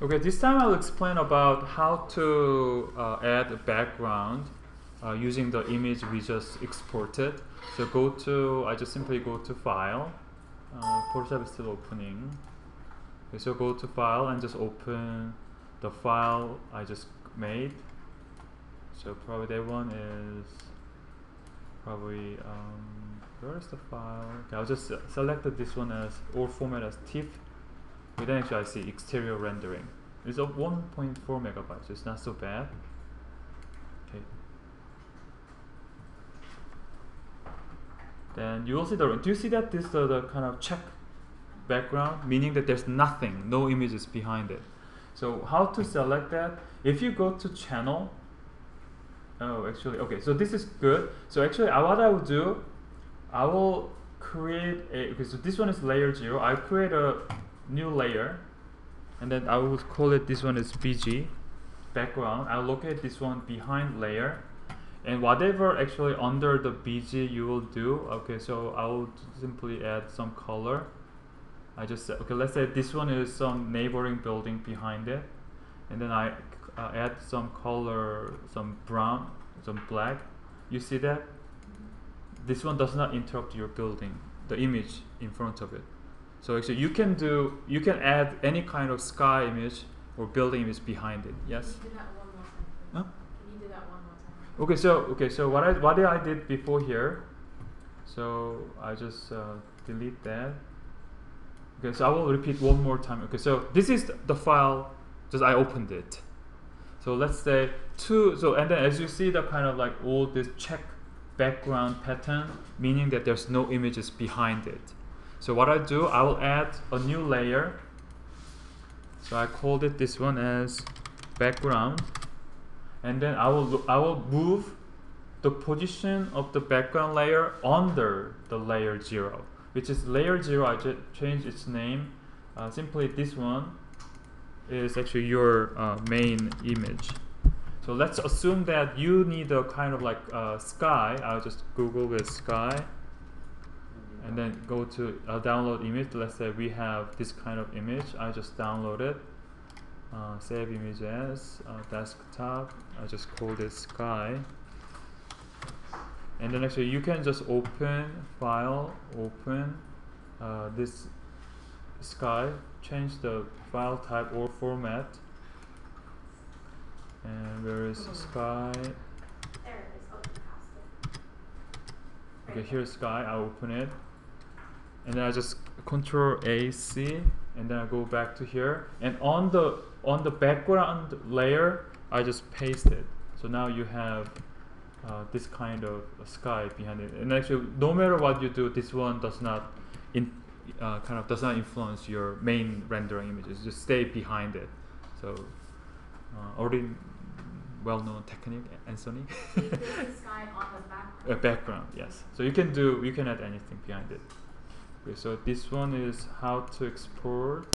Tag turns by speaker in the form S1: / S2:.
S1: Okay, this time I'll explain about how to uh, add a background uh, using the image we just exported. So go to, I just simply go to File. Uh, Photoshop is still opening. Okay, so go to File and just open the file I just made. So probably that one is probably um, where is the file? Okay, I'll just select this one as or format as TIFF we then actually see exterior rendering. It's a 1.4 megabytes, so it's not so bad. Okay. Then you will see the, do you see that this is the, kind of check background, meaning that there's nothing, no images behind it. So how to select that? If you go to channel, oh actually, okay, so this is good. So actually uh, what I will do, I will create a, okay, so this one is layer zero. I create a new layer and then I will call it this one is BG background. I'll locate this one behind layer and whatever actually under the BG you will do okay so I will simply add some color. I just said okay let's say this one is some neighboring building behind it and then I uh, add some color some brown some black. You see that? This one does not interrupt your building the image in front of it so actually you can do, you can add any kind of sky image or building image behind it. Yes?
S2: Can you do that one more time?
S1: Huh?
S2: Can you do that one more time?
S1: Okay, so okay, so what I what I did before here, so I just uh, delete that. Okay, so I will repeat one more time. Okay, so this is the file, just I opened it. So let's say two. So and then as you see the kind of like all this check background pattern, meaning that there's no images behind it. So what I do, I will add a new layer. So I called it this one as background. And then I will I will move the position of the background layer under the layer 0 which is layer 0 I just changed its name. Uh, simply this one is actually your uh, main image. So let's assume that you need a kind of like uh, sky. I'll just google with sky and then go to uh, download image. Let's say we have this kind of image. I just download it. Uh, save image as uh, desktop. I just call this sky. And then actually you can just open file open uh, this sky change the file type or format. And where is sky?
S2: There it is. Oh, it.
S1: okay here's sky. I open it and then I just control A C and then I go back to here. And on the on the background layer I just paste it. So now you have uh, this kind of sky behind it. And actually no matter what you do this one does not in uh, kind of does not influence your main rendering images. Just stay behind it. So uh, already well-known technique Anthony?
S2: You put the sky on the background.
S1: a background yes. So you can do you can add anything behind it Okay, so this one is how to export